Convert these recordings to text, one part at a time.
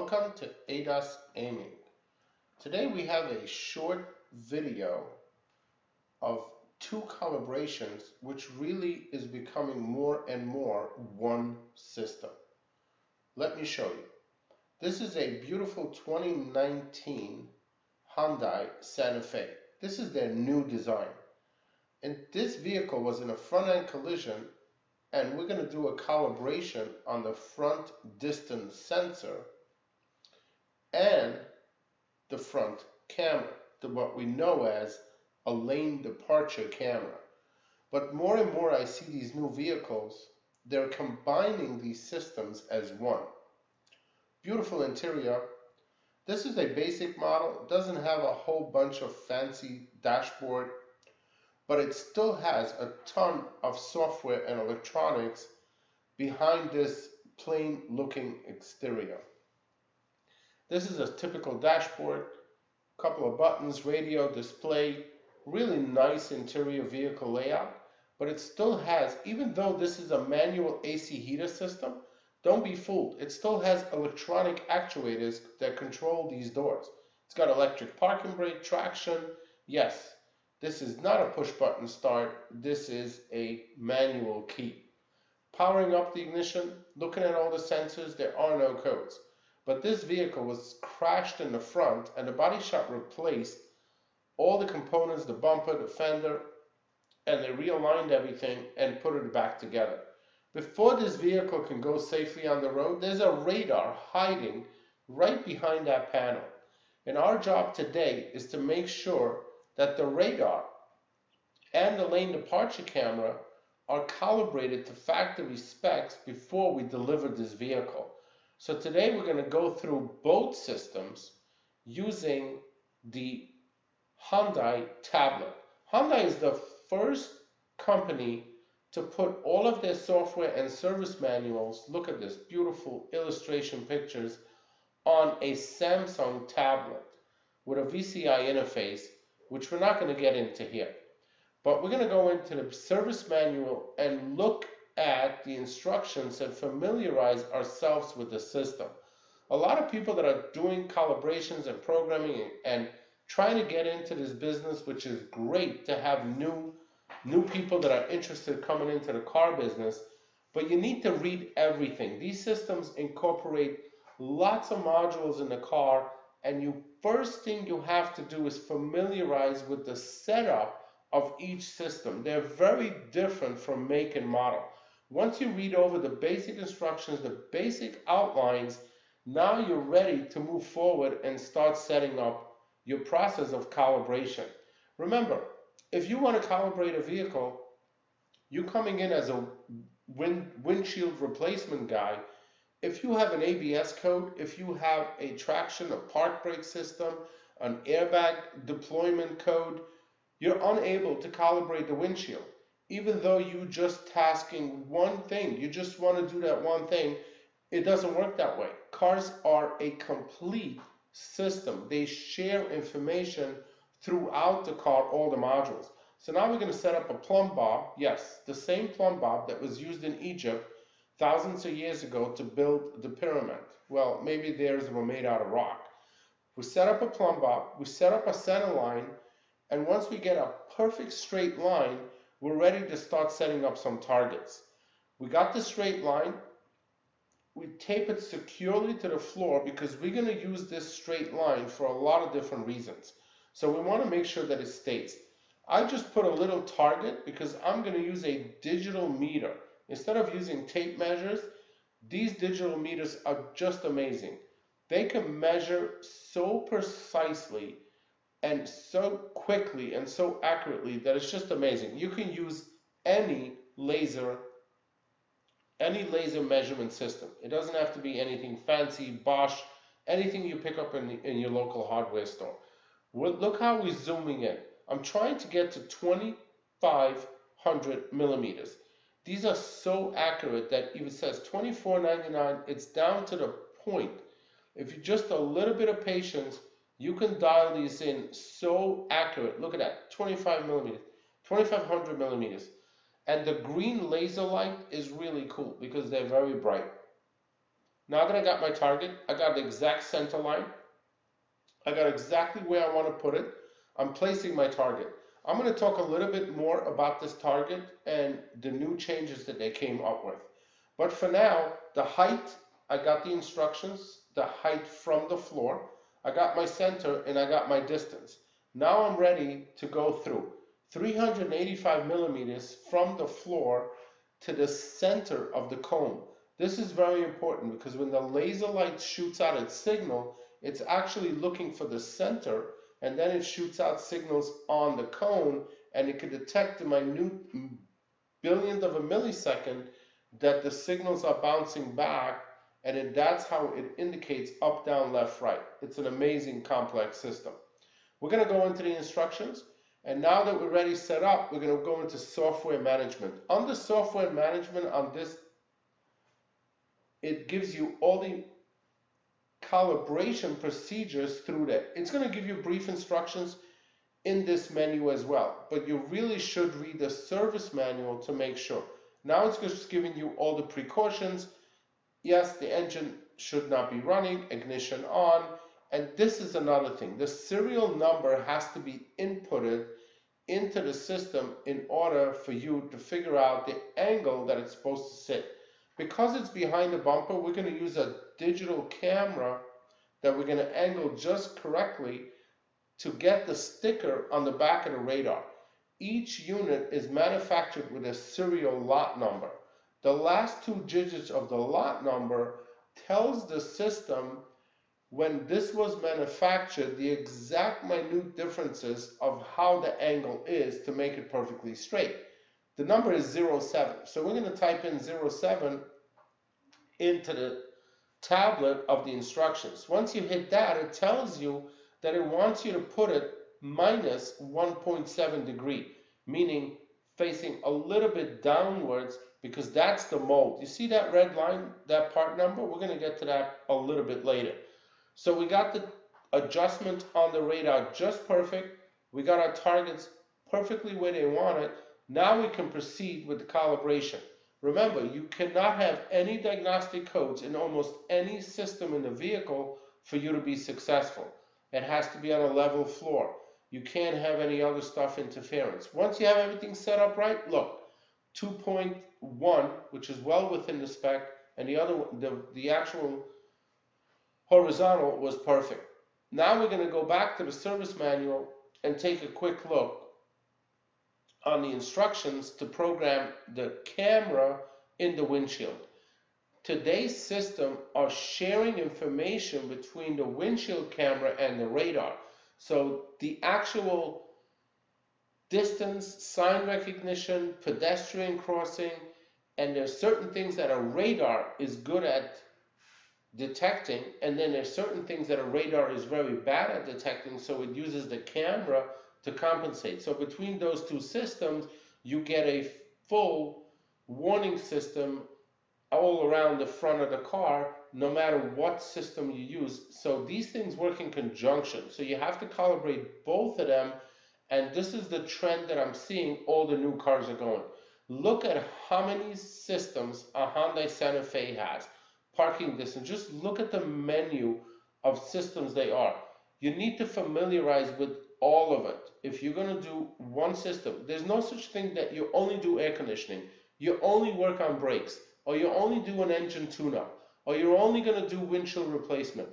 Welcome to ADAS Aiming. Today we have a short video of two calibrations which really is becoming more and more one system. Let me show you. This is a beautiful 2019 Hyundai Santa Fe. This is their new design. And this vehicle was in a front-end collision and we're going to do a calibration on the front distance sensor and the front camera, to what we know as a lane departure camera. But more and more I see these new vehicles, they're combining these systems as one. Beautiful interior. This is a basic model. It doesn't have a whole bunch of fancy dashboard, but it still has a ton of software and electronics behind this plain looking exterior. This is a typical dashboard, couple of buttons, radio, display, really nice interior vehicle layout, but it still has, even though this is a manual AC heater system, don't be fooled. It still has electronic actuators that control these doors. It's got electric parking brake, traction. Yes, this is not a push button start. This is a manual key. Powering up the ignition, looking at all the sensors, there are no codes. But this vehicle was crashed in the front and the body shop replaced all the components, the bumper, the fender, and they realigned everything and put it back together. Before this vehicle can go safely on the road, there's a radar hiding right behind that panel. And our job today is to make sure that the radar and the lane departure camera are calibrated to factory specs before we deliver this vehicle. So today we're going to go through both systems using the Hyundai tablet. Hyundai is the first company to put all of their software and service manuals, look at this beautiful illustration pictures, on a Samsung tablet with a VCI interface, which we're not going to get into here. But we're going to go into the service manual and look at the instructions and familiarize ourselves with the system. A lot of people that are doing calibrations and programming and trying to get into this business, which is great to have new new people that are interested coming into the car business, but you need to read everything. These systems incorporate lots of modules in the car, and you first thing you have to do is familiarize with the setup of each system. They're very different from make and model. Once you read over the basic instructions, the basic outlines, now you're ready to move forward and start setting up your process of calibration. Remember, if you want to calibrate a vehicle, you're coming in as a wind, windshield replacement guy, if you have an ABS code, if you have a traction, a park brake system, an airbag deployment code, you're unable to calibrate the windshield even though you just tasking one thing, you just want to do that one thing, it doesn't work that way. Cars are a complete system. They share information throughout the car, all the modules. So now we're going to set up a plumb bob. Yes, the same plumb bob that was used in Egypt thousands of years ago to build the pyramid. Well, maybe theirs were made out of rock. We set up a plumb bob, we set up a center line, and once we get a perfect straight line, we're ready to start setting up some targets. We got the straight line. We tape it securely to the floor because we're going to use this straight line for a lot of different reasons. So we want to make sure that it stays. I just put a little target because I'm going to use a digital meter. Instead of using tape measures, these digital meters are just amazing. They can measure so precisely and so quickly and so accurately that it's just amazing. You can use any laser any laser measurement system. It doesn't have to be anything fancy, Bosch, anything you pick up in, in your local hardware store. Look how we're zooming in. I'm trying to get to 2500 millimeters. These are so accurate that if it says 24.99, it's down to the point. If you just a little bit of patience, you can dial these in so accurate. Look at that, 25 millimeters, 2500 millimeters. And the green laser light is really cool because they're very bright. Now that I got my target, I got the exact center line. I got exactly where I want to put it. I'm placing my target. I'm going to talk a little bit more about this target and the new changes that they came up with. But for now, the height, I got the instructions, the height from the floor. I got my center and I got my distance. Now I'm ready to go through 385 millimeters from the floor to the center of the cone. This is very important because when the laser light shoots out its signal, it's actually looking for the center and then it shoots out signals on the cone and it can detect in minute mm, billionth of a millisecond that the signals are bouncing back and it, that's how it indicates up, down, left, right. It's an amazing complex system. We're going to go into the instructions and now that we're ready set up, we're going to go into software management. Under software management on this, it gives you all the calibration procedures through that. It's going to give you brief instructions in this menu as well, but you really should read the service manual to make sure. Now it's just giving you all the precautions. Yes, the engine should not be running, ignition on, and this is another thing. The serial number has to be inputted into the system in order for you to figure out the angle that it's supposed to sit. Because it's behind the bumper, we're going to use a digital camera that we're going to angle just correctly to get the sticker on the back of the radar. Each unit is manufactured with a serial lot number. The last two digits of the lot number tells the system when this was manufactured the exact minute differences of how the angle is to make it perfectly straight. The number is 07. So we're going to type in 07 into the tablet of the instructions. Once you hit that, it tells you that it wants you to put it minus 1.7 degree, meaning facing a little bit downwards because that's the mold. You see that red line, that part number? We're going to get to that a little bit later. So we got the adjustment on the radar just perfect. We got our targets perfectly where they want it. Now we can proceed with the calibration. Remember, you cannot have any diagnostic codes in almost any system in the vehicle for you to be successful. It has to be on a level floor. You can't have any other stuff interference. Once you have everything set up right, look, 2.1, which is well within the spec, and the other, the, the actual horizontal was perfect. Now we're going to go back to the service manual and take a quick look on the instructions to program the camera in the windshield. Today's system are sharing information between the windshield camera and the radar. So the actual distance, sign recognition, pedestrian crossing, and there's certain things that a radar is good at detecting, and then there's certain things that a radar is very bad at detecting, so it uses the camera to compensate. So between those two systems, you get a full warning system all around the front of the car, no matter what system you use. So these things work in conjunction. So you have to calibrate both of them. And this is the trend that I'm seeing all the new cars are going. Look at how many systems a Hyundai Santa Fe has. Parking distance. Just look at the menu of systems they are. You need to familiarize with all of it. If you're going to do one system, there's no such thing that you only do air conditioning, you only work on brakes, or you only do an engine tune-up, or you're only going to do windshield replacement.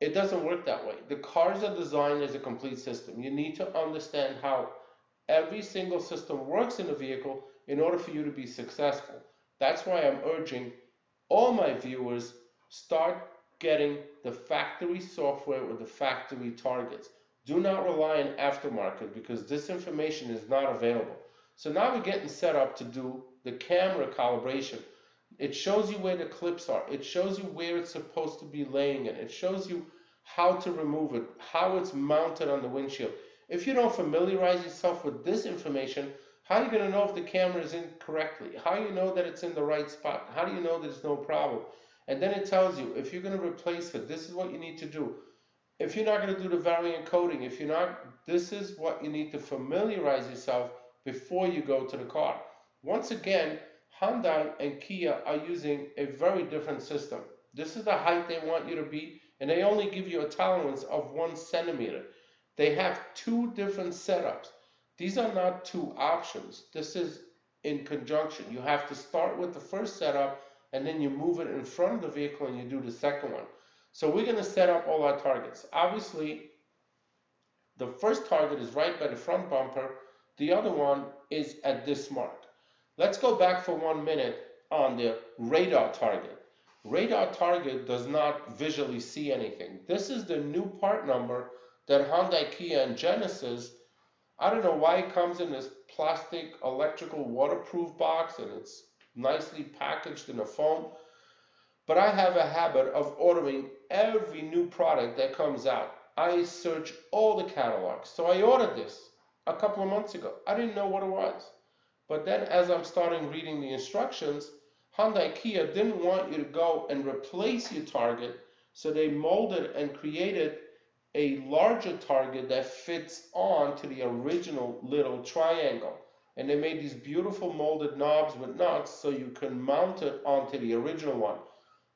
It doesn't work that way. The cars are designed as a complete system. You need to understand how every single system works in a vehicle in order for you to be successful. That's why I'm urging all my viewers start getting the factory software or the factory targets. Do not rely on aftermarket because this information is not available. So now we're getting set up to do the camera calibration. It shows you where the clips are. It shows you where it's supposed to be laying in. It shows you how to remove it, how it's mounted on the windshield. If you don't familiarize yourself with this information, how are you going to know if the camera is in correctly? How do you know that it's in the right spot? How do you know there's no problem? And then it tells you if you're going to replace it, this is what you need to do if you're not going to do the variant coding, if you're not, this is what you need to familiarize yourself before you go to the car. Once again, Hyundai and Kia are using a very different system. This is the height they want you to be, and they only give you a tolerance of one centimeter. They have two different setups. These are not two options. This is in conjunction. You have to start with the first setup and then you move it in front of the vehicle and you do the second one. So we're going to set up all our targets. Obviously, the first target is right by the front bumper. The other one is at this mark. Let's go back for one minute on the radar target. Radar target does not visually see anything. This is the new part number that Hyundai, Kia, and Genesis, I don't know why it comes in this plastic electrical waterproof box and it's nicely packaged in a foam. But I have a habit of ordering every new product that comes out. I search all the catalogs. So I ordered this a couple of months ago. I didn't know what it was. But then as I'm starting reading the instructions, Hyundai Kia didn't want you to go and replace your target, so they molded and created a larger target that fits on to the original little triangle. And they made these beautiful molded knobs with nuts so you can mount it onto the original one.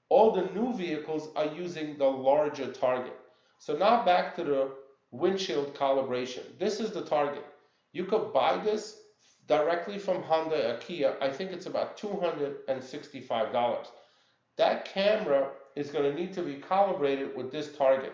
All the new vehicles are using the larger target. So now back to the windshield calibration. This is the target. You could buy this directly from Hyundai or Kia, I think it's about $265. That camera is going to need to be calibrated with this target.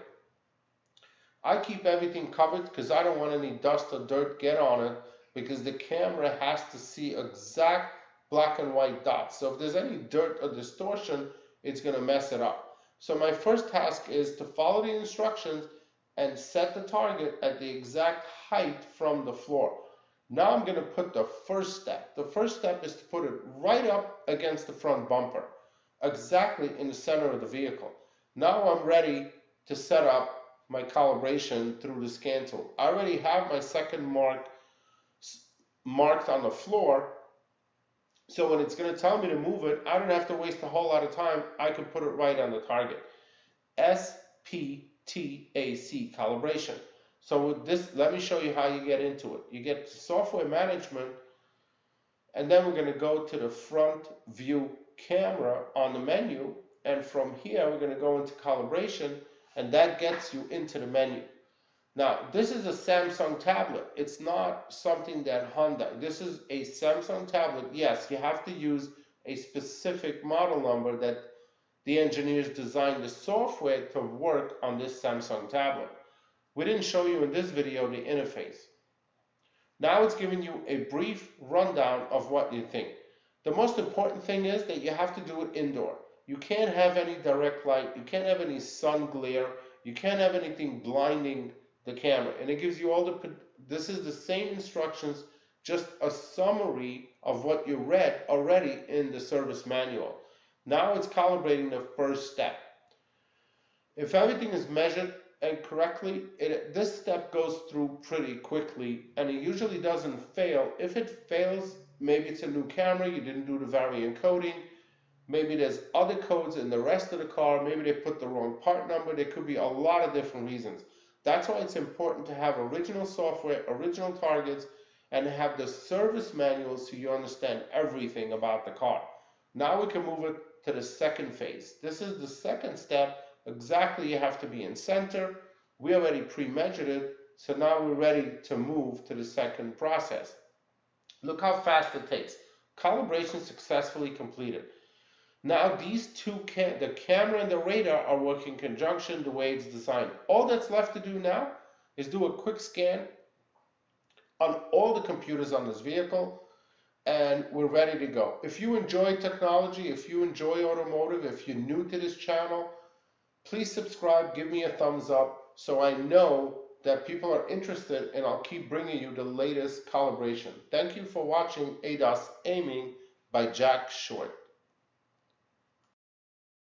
I keep everything covered because I don't want any dust or dirt get on it because the camera has to see exact black and white dots. So if there's any dirt or distortion, it's going to mess it up. So my first task is to follow the instructions and set the target at the exact height from the floor. Now I'm going to put the first step. The first step is to put it right up against the front bumper, exactly in the center of the vehicle. Now I'm ready to set up my calibration through the scan tool. I already have my second mark marked on the floor. So when it's going to tell me to move it, I don't have to waste a whole lot of time. I can put it right on the target. SPTAC calibration. So with this, let me show you how you get into it. You get software management, and then we're going to go to the front view camera on the menu, and from here we're going to go into calibration, and that gets you into the menu. Now, this is a Samsung tablet. It's not something that Hyundai. This is a Samsung tablet. Yes, you have to use a specific model number that the engineers designed the software to work on this Samsung tablet. We didn't show you in this video the interface. Now it's giving you a brief rundown of what you think. The most important thing is that you have to do it indoor. You can't have any direct light, you can't have any sun glare, you can't have anything blinding the camera. And it gives you all the, this is the same instructions, just a summary of what you read already in the service manual. Now it's calibrating the first step. If everything is measured and correctly, it, this step goes through pretty quickly and it usually doesn't fail. If it fails, maybe it's a new camera, you didn't do the variant coding, maybe there's other codes in the rest of the car, maybe they put the wrong part number, there could be a lot of different reasons. That's why it's important to have original software, original targets, and have the service manual so you understand everything about the car. Now we can move it to the second phase. This is the second step exactly you have to be in center. We already pre-measured it, so now we're ready to move to the second process. Look how fast it takes. Calibration successfully completed. Now these two, ca the camera and the radar are working in conjunction the way it's designed. All that's left to do now is do a quick scan on all the computers on this vehicle and we're ready to go. If you enjoy technology, if you enjoy automotive, if you're new to this channel, Please subscribe, give me a thumbs up so I know that people are interested and I'll keep bringing you the latest calibration. Thank you for watching ADAS Aiming by Jack Short.